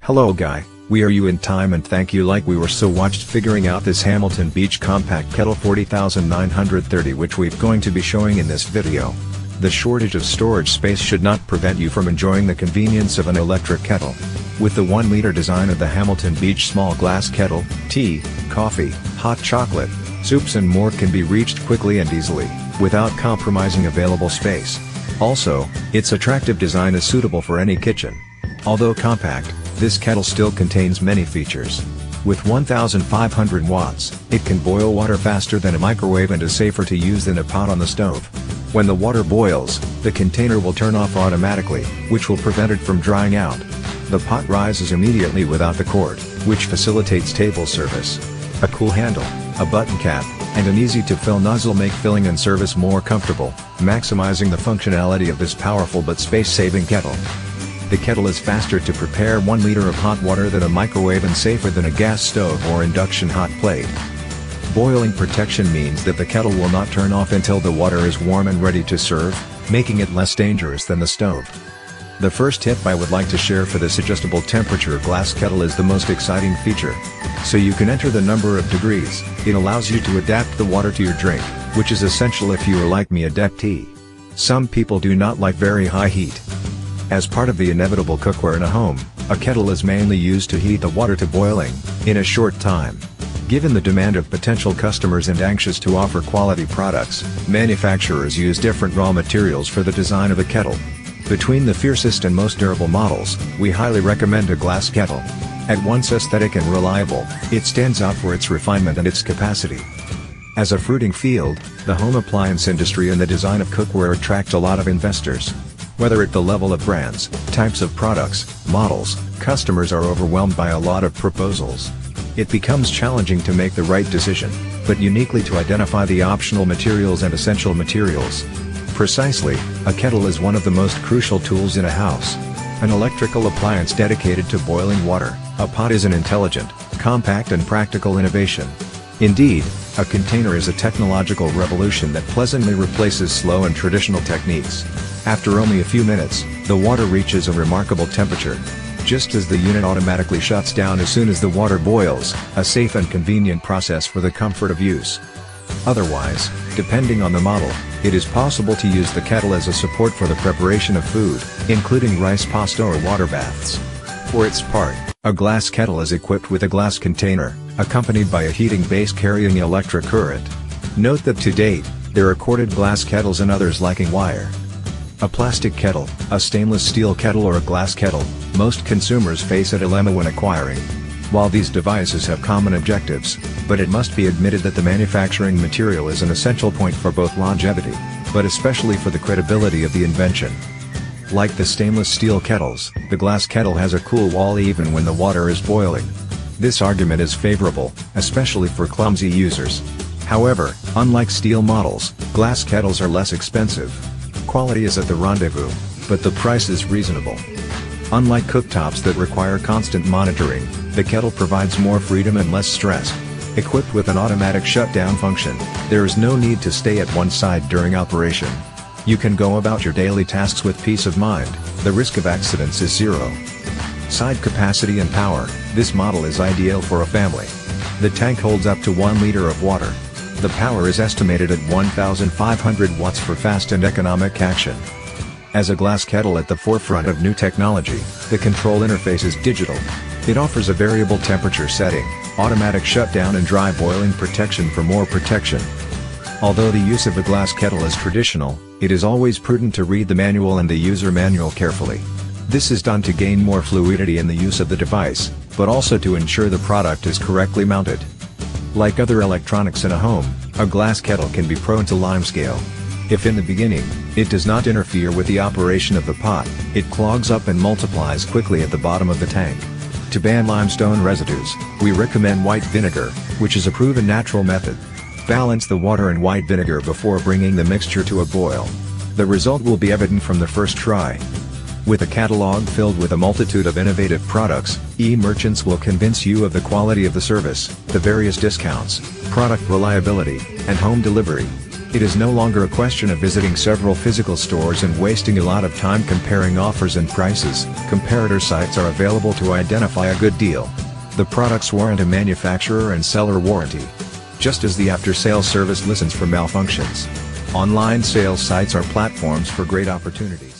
Hello guy, we are you in time and thank you like we were so watched figuring out this Hamilton Beach Compact Kettle 40930 which we've going to be showing in this video. The shortage of storage space should not prevent you from enjoying the convenience of an electric kettle. With the 1 liter design of the Hamilton Beach small glass kettle, tea, coffee, hot chocolate, soups and more can be reached quickly and easily, without compromising available space. Also, its attractive design is suitable for any kitchen. Although compact, this kettle still contains many features. With 1500 watts, it can boil water faster than a microwave and is safer to use than a pot on the stove. When the water boils, the container will turn off automatically, which will prevent it from drying out. The pot rises immediately without the cord, which facilitates table service. A cool handle, a button cap, and an easy-to-fill nozzle make filling and service more comfortable, maximizing the functionality of this powerful but space-saving kettle. The kettle is faster to prepare 1 liter of hot water than a microwave and safer than a gas stove or induction hot plate. Boiling protection means that the kettle will not turn off until the water is warm and ready to serve, making it less dangerous than the stove. The first tip I would like to share for this adjustable temperature glass kettle is the most exciting feature. So you can enter the number of degrees, it allows you to adapt the water to your drink, which is essential if you are like me adept tea. Some people do not like very high heat, as part of the inevitable cookware in a home, a kettle is mainly used to heat the water to boiling, in a short time. Given the demand of potential customers and anxious to offer quality products, manufacturers use different raw materials for the design of a kettle. Between the fiercest and most durable models, we highly recommend a glass kettle. At once aesthetic and reliable, it stands out for its refinement and its capacity. As a fruiting field, the home appliance industry and the design of cookware attract a lot of investors. Whether at the level of brands, types of products, models, customers are overwhelmed by a lot of proposals. It becomes challenging to make the right decision, but uniquely to identify the optional materials and essential materials. Precisely, a kettle is one of the most crucial tools in a house. An electrical appliance dedicated to boiling water, a pot is an intelligent, compact and practical innovation. Indeed, a container is a technological revolution that pleasantly replaces slow and traditional techniques. After only a few minutes, the water reaches a remarkable temperature. Just as the unit automatically shuts down as soon as the water boils, a safe and convenient process for the comfort of use. Otherwise, depending on the model, it is possible to use the kettle as a support for the preparation of food, including rice pasta or water baths. For its part, a glass kettle is equipped with a glass container, accompanied by a heating base carrying electric current. Note that to date, there are corded glass kettles and others lacking wire. A plastic kettle, a stainless steel kettle or a glass kettle, most consumers face a dilemma when acquiring. While these devices have common objectives, but it must be admitted that the manufacturing material is an essential point for both longevity, but especially for the credibility of the invention. Like the stainless steel kettles, the glass kettle has a cool wall even when the water is boiling. This argument is favorable, especially for clumsy users. However, unlike steel models, glass kettles are less expensive, Quality is at the rendezvous, but the price is reasonable. Unlike cooktops that require constant monitoring, the kettle provides more freedom and less stress. Equipped with an automatic shutdown function, there is no need to stay at one side during operation. You can go about your daily tasks with peace of mind, the risk of accidents is zero. Side capacity and power, this model is ideal for a family. The tank holds up to 1 liter of water, the power is estimated at 1,500 watts for fast and economic action. As a glass kettle at the forefront of new technology, the control interface is digital. It offers a variable temperature setting, automatic shutdown and dry boiling protection for more protection. Although the use of a glass kettle is traditional, it is always prudent to read the manual and the user manual carefully. This is done to gain more fluidity in the use of the device, but also to ensure the product is correctly mounted. Like other electronics in a home, a glass kettle can be prone to limescale. If in the beginning, it does not interfere with the operation of the pot, it clogs up and multiplies quickly at the bottom of the tank. To ban limestone residues, we recommend white vinegar, which is a proven natural method. Balance the water and white vinegar before bringing the mixture to a boil. The result will be evident from the first try. With a catalog filled with a multitude of innovative products, e-merchants will convince you of the quality of the service, the various discounts, product reliability, and home delivery. It is no longer a question of visiting several physical stores and wasting a lot of time comparing offers and prices, comparator sites are available to identify a good deal. The products warrant a manufacturer and seller warranty. Just as the after-sales service listens for malfunctions. Online sales sites are platforms for great opportunities.